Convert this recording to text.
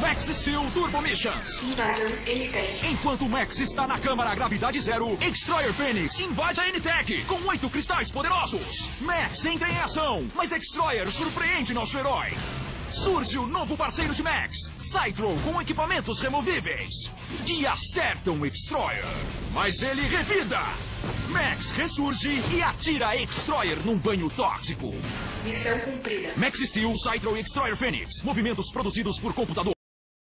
Max Steel Turbo Missions. Invasor N-Tech. Enquanto Max está na câmara a gravidade zero, Extroyer Phoenix invade a NTEC com oito cristais poderosos. Max entra em ação, mas Extroyer surpreende nosso herói. Surge o novo parceiro de Max, Cytro, com equipamentos removíveis, que acertam o Extroyer. Mas ele revida. Max ressurge e atira Extroyer num banho tóxico. Missão cumprida. Max Steel, Cytro e Extroyer Phoenix. Movimentos produzidos por computador.